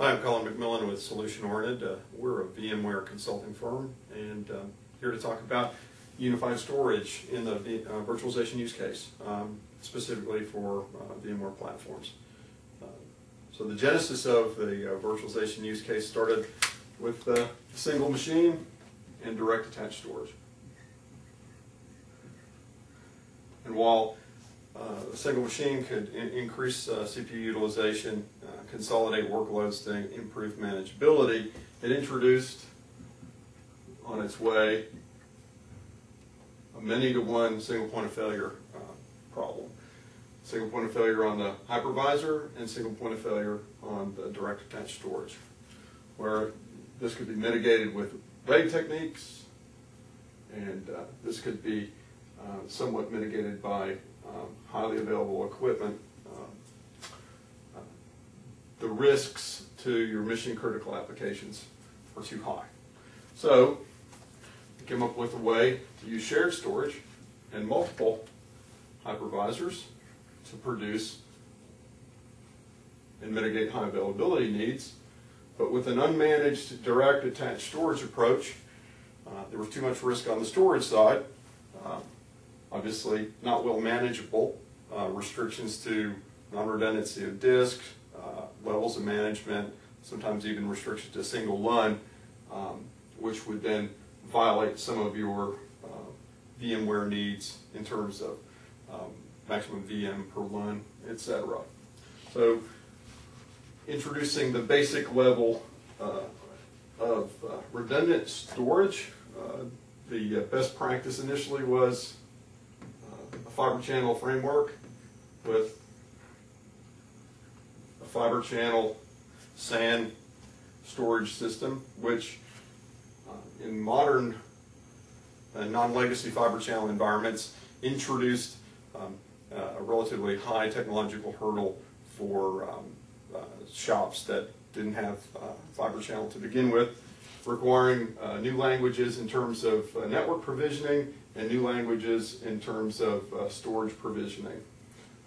Hi, I'm Collin Macmillan with Solution Oriented. Uh, we're a VMware consulting firm and um, here to talk about unified storage in the uh, virtualization use case, um, specifically for uh, VMware platforms. Uh, so the genesis of the uh, virtualization use case started with uh, a single machine and direct attached storage. And while a single machine could in increase uh, CPU utilization, uh, consolidate workloads to improve manageability, it introduced on its way a many to one single point of failure uh, problem. Single point of failure on the hypervisor and single point of failure on the direct attached storage, where this could be mitigated with RAID techniques, and uh, this could be uh, somewhat mitigated by um, highly available equipment. Um, uh, the risks to your mission critical applications are too high. So we came up with a way to use shared storage and multiple hypervisors to produce and mitigate high availability needs. But with an unmanaged direct attached storage approach, uh, there was too much risk on the storage side. Uh, obviously not well manageable, uh, restrictions to non-redundancy of disk, uh, levels of management, sometimes even restrictions to single LUN, um, which would then violate some of your uh, VMware needs in terms of um, maximum VM per LUN, etc. So introducing the basic level uh, of uh, redundant storage, uh, the best practice initially was fiber channel framework with a fiber channel SAN storage system, which uh, in modern uh, non-legacy fiber channel environments introduced um, uh, a relatively high technological hurdle for um, uh, shops that didn't have uh, fiber channel to begin with, requiring uh, new languages in terms of network provisioning and new languages in terms of uh, storage provisioning.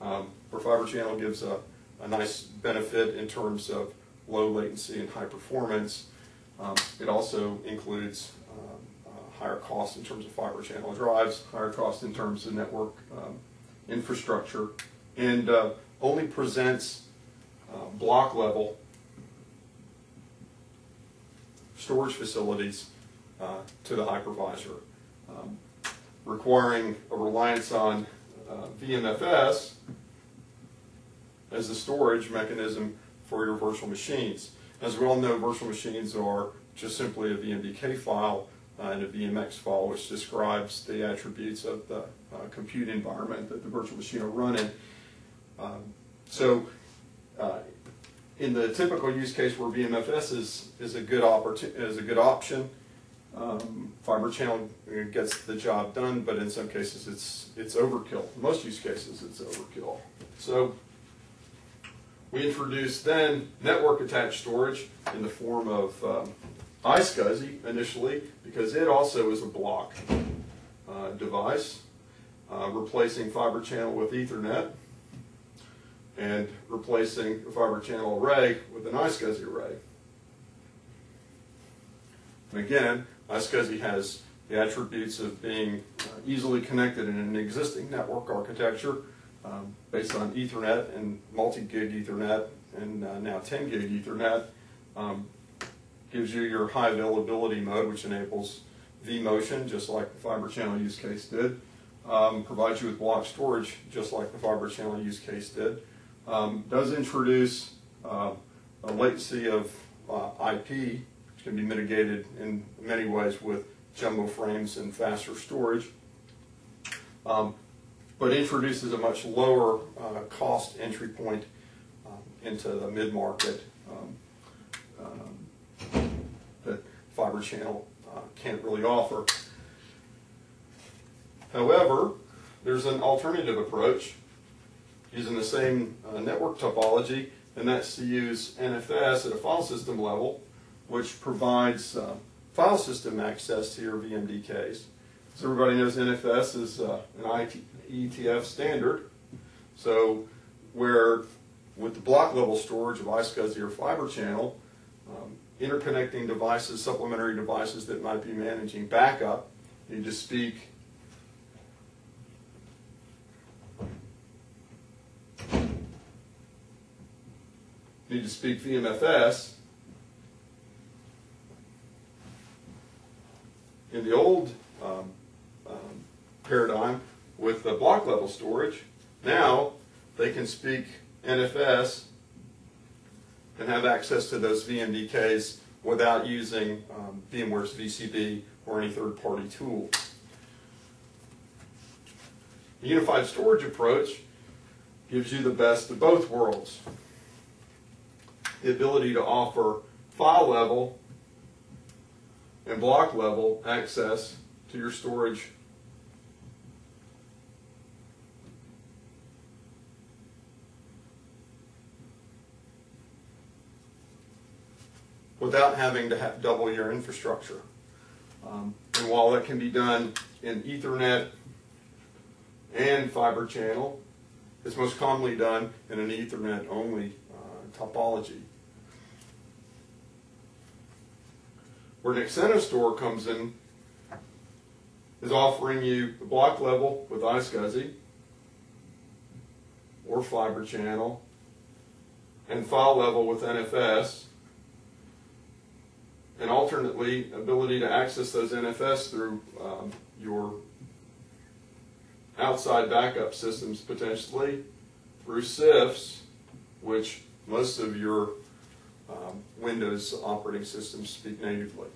Um, where Fiber Channel gives a, a, nice benefit in terms of low latency and high performance. Um, it also includes um, uh, higher cost in terms of fiber channel drives, higher cost in terms of network um, infrastructure, and uh, only presents uh, block level storage facilities uh, to the hypervisor. Um, requiring a reliance on uh, VMFS as the storage mechanism for your virtual machines. As we all know, virtual machines are just simply a VMDK file uh, and a VMX file, which describes the attributes of the uh, compute environment that the virtual machine will run in. Um, so, in the typical use case where VMFS is, is, a, good is a good option, um, fiber channel gets the job done, but in some cases it's it's overkill. Most use cases it's overkill. So we introduced then network attached storage in the form of um, iSCSI initially because it also is a block uh, device, uh, replacing fiber channel with Ethernet and replacing the fiber channel array with an iSCSI array. And again, iSCSI has the attributes of being uh, easily connected in an existing network architecture um, based on Ethernet and multi-gig Ethernet and uh, now 10 gig Ethernet. Um, gives you your high availability mode, which enables vMotion, just like the fiber channel use case did. Um, provides you with block storage, just like the fiber channel use case did. Um, does introduce uh, a latency of uh, IP which can be mitigated in many ways with jumbo frames and faster storage. Um, but introduces a much lower uh, cost entry point um, into the mid-market um, um that fiber channel uh, can't really offer. However, there's an alternative approach using the same uh, network topology, and that's to use NFS at a file system level which provides uh, file system access to your VMDKs. As everybody knows NFS is uh, an ETF standard. So where with the block level storage of iSCSI or fiber channel, um, interconnecting devices, supplementary devices that might be managing backup need to speak need to speak VMFS. In the old um, um, paradigm with the block level storage, now they can speak NFS and have access to those VMDKs without using um, VMware's VCB or any third-party tool. The unified storage approach gives you the best of both worlds. The ability to offer file level and block level access to your storage without having to have double your infrastructure. Um, and while that can be done in Ethernet and fiber channel, it's most commonly done in an Ethernet only uh, topology. Where an NexentaStor comes in is offering you the block level with iSCSI or fiber channel and file level with NFS and alternately, ability to access those NFS through um, your outside backup systems potentially, through CIFS, which most of your um, Windows operating systems speak natively.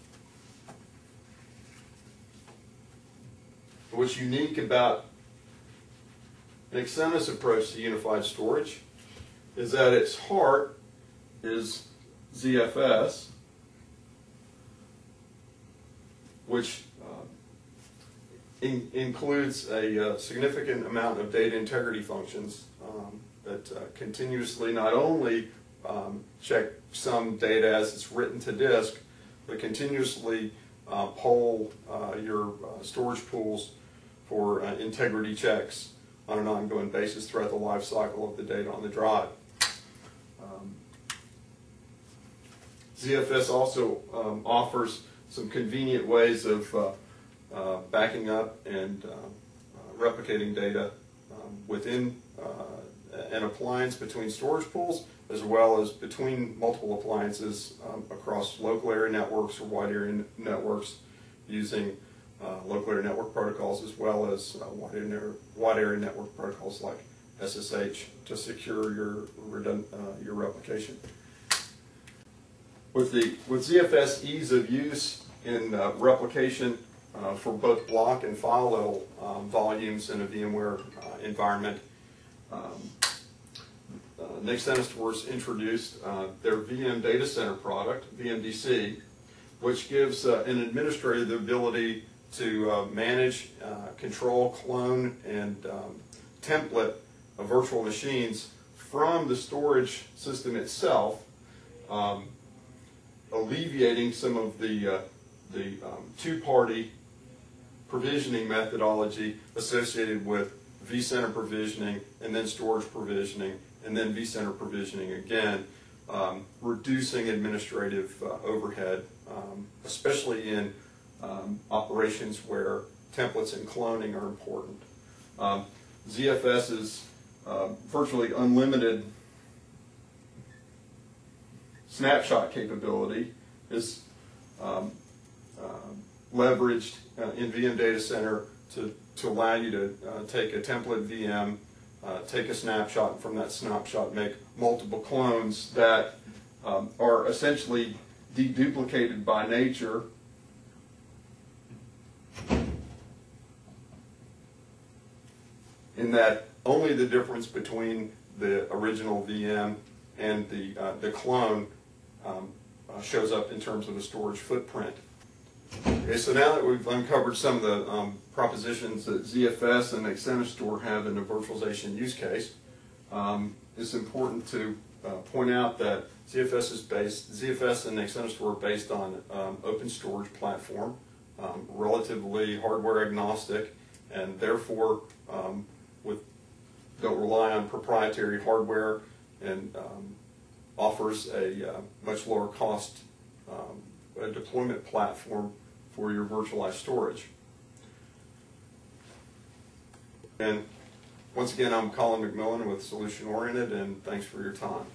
What's unique about Nexenta's approach to unified storage is that its heart is ZFS, which uh, in, includes a uh, significant amount of data integrity functions um, that uh, continuously not only um, check some data as it's written to disk, but continuously uh, poll uh, your uh, storage pools for integrity checks on an ongoing basis throughout the life cycle of the data on the drive. Um, ZFS also um, offers some convenient ways of uh, uh, backing up and uh, uh, replicating data um, within uh, an appliance between storage pools as well as between multiple appliances um, across local area networks or wide area networks using uh, local area network protocols as well as wide, area, wide area network protocols like SSH to secure your, your replication. With the with ZFS ease of use in uh, replication uh, for both block and file level um, volumes in a VMware uh, environment, um, uh, NexentaStor's introduced uh, their VM data center product, VMDC, which gives uh, an administrator the ability to manage, control, clone, and um, template virtual machines from the storage system itself um, alleviating some of the, uh, the um, two-party provisioning methodology associated with vCenter provisioning and then storage provisioning and then vCenter provisioning again, um, reducing administrative uh, overhead, um, especially in um, operations where templates and cloning are important. Um, ZFS is uh, virtually unlimited snapshot capability is um, uh, leveraged uh, in VM Data Center to, to allow you to uh, take a template VM, uh, take a snapshot, from that snapshot make multiple clones that um, are essentially deduplicated by nature in that only the difference between the original VM and the, uh, the clone um, uh, shows up in terms of the storage footprint. Okay, so now that we've uncovered some of the um, propositions that ZFS and NexentaStor have in a virtualization use case, um, it's important to uh, point out that ZFS is based, ZFS and NexentaStor are based on um, open storage platform, um, relatively hardware agnostic, and therefore um, with don't rely on proprietary hardware and um, offers a uh, much lower cost a deployment platform for your virtualized storage. And once again, I'm Collin Macmillan with Solution Oriented, and thanks for your time.